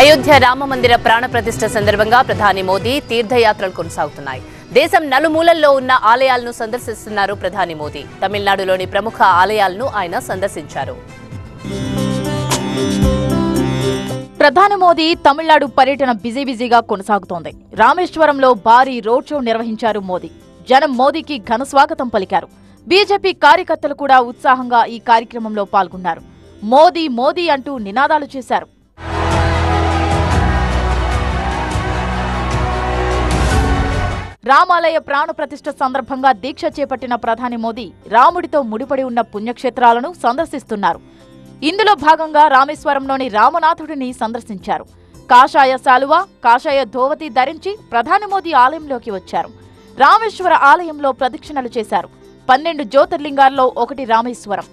అయోధ్య రామ మందిర ప్రాణ ప్రతిష్ఠ సందర్భంగా ప్రధాని మోదీ తీర్థయాత్రలు కొనసాగుతున్నాయి. దేశం నలుమూలల్లో ఉన్న ఆలయాలను సందర్శిస్తున్నారు ప్రధాని మోదీ. తమిళనాడులోని ప్రముఖ ఆలయాలను ఆయన సందర్శించారు. ప్రధాని మోదీ తమిళనాడు పర్యటన బిజీ బిజీగా కొనసాగుతోంది. రామేశ్వరంలో భారీ రోడ్ షో నిర్వహించారు మోదీ. జనం మోదీకి ఘన స్వాగతం పలికారు. బీజేపీ కార్యకర్తలు కూడా ఉత్సాహంగా ఈ కార్యక్రమంలో పాల్గొన్నారు. మోదీ మోదీ అంటూ నినాదాలు చేశారు. రామాలయ ప్రాణ ప్రతిష్ఠ సందర్భంగా దీక్ష చేపట్టిన ప్రధాని మోదీ రాముడితో ముడిపడి ఉన్న పుణ్యక్షేత్రాలను సందర్శిస్తున్నారు. ఇందులో భాగంగా రామేశ్వరంలోని రామనాథుడిని సందర్శించారు. కాషాయ శాలువ కాషాయ ధోవతి ధరించి ప్రధాని మోదీ ఆలయంలోకి వచ్చారు. రామేశ్వర ఆలయంలో ప్రదక్షిణలు చేశారు. పన్నెండు జ్యోతిర్లింగాల్లో ఒకటి రామేశ్వరం.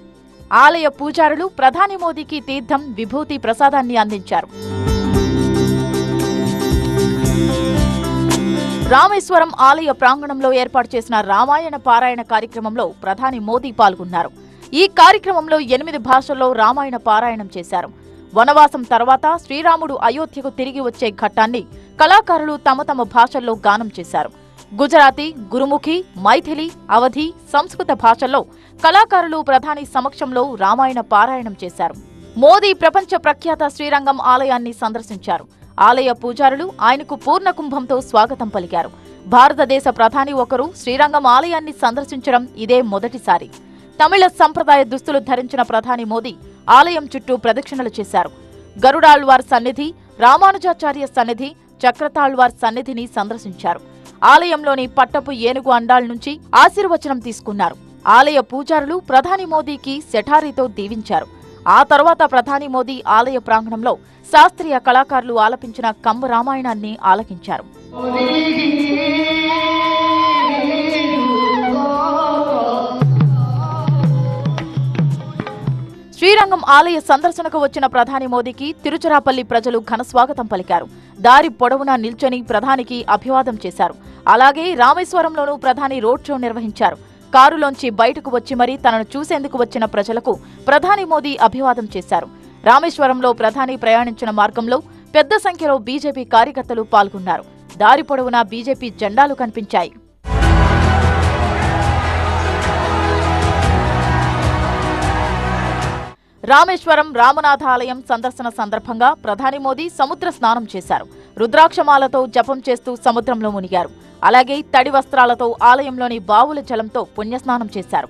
ఆలయ పూజారులు ప్రధాని మోదీకి తీర్థం విభూతి ప్రసాదాన్ని అందించారు. రామేశ్వరం ఆలయ ప్రాంగణంలో ఏర్పాటు చేసిన రామాయణ పారాయణ కార్యక్రమంలో ప్రధాని మోదీ పాల్గొన్నారు. ఈ కార్యక్రమంలో ఎనిమిది భాషల్లో రామాయణ పారాయణం చేశారు. వనవాసం తర్వాత శ్రీరాముడు అయోధ్యకు తిరిగి వచ్చే ఘట్టాన్ని కళాకారులు తమ తమ భాషల్లో గానం చేశారు. గుజరాతీ గురుముఖి మైథిలి అవధి సంస్కృత భాషల్లో కళాకారులు ప్రధాని సమక్షంలో రామాయణ పారాయణం చేశారు. మోదీ ప్రపంచ ప్రఖ్యాత శ్రీరంగం ఆలయాన్ని సందర్శించారు. ఆలయ పూజారులు ఆయనకు పూర్ణ కుంభంతో స్వాగతం పలికారు. భారతదేశ ప్రధాని ఒకరు శ్రీరంగం ఆలయాన్ని సందర్శించడం ఇదే మొదటిసారి. తమిళ సంప్రదాయ దుస్తులు ధరించిన ప్రధాని మోదీ ఆలయం చుట్టూ ప్రదక్షిణలు చేశారు. గరుడాళ్వార్ సన్నిధి రామానుజాచార్య సన్నిధి చక్రతాళ్వార్ సన్నిధిని సందర్శించారు. ఆలయంలోని పట్టపు ఏనుగు అండాల నుంచి ఆశీర్వచనం తీసుకున్నారు. ఆలయ పూజారులు ప్రధాని మోదీకి సెఠారీతో దీవించారు. ఆ తర్వాత ప్రధాని మోదీ ఆలయ ప్రాంగణంలో శాస్త్రీయ కళాకారులు ఆలపించిన కంబ రామాయణాన్ని ఆలకించారు. శ్రీరంగం ఆలయ సందర్శనకు వచ్చిన ప్రధాని మోదీకి తిరుచిరాపల్లి ప్రజలు ఘనస్వాగతం పలికారు. దారి పొడవునా నిల్చొని ప్రధానికి అభివాదం చేశారు. అలాగే రామేశ్వరంలోనూ ప్రధాని రోడ్ షో నిర్వహించారు. కారులోంచి బయటకు వచ్చి మరీ తనను చూసేందుకు వచ్చిన ప్రజలకు ప్రధాని మోదీ అభివాదం చేశారు. రామేశ్వరంలో ప్రధాని ప్రయాణించిన మార్గంలో పెద్ద సంఖ్యలో బీజేపీ కార్యకర్తలు పాల్గొన్నారు. దారి పొడవునా బీజేపీ జెండాలు కనిపించాయి. రామేశ్వరం రామనాథ ఆలయం సందర్శన సందర్భంగా ప్రధాని మోదీ సముద్ర స్నానం చేశారు. రుద్రాక్షమాలతో జపం చేస్తూ సముద్రంలో మునిగారు. అలాగే తడి వస్త్రాలతో ఆలయంలోని బావుల జలంతో పుణ్యస్నానం చేశారు.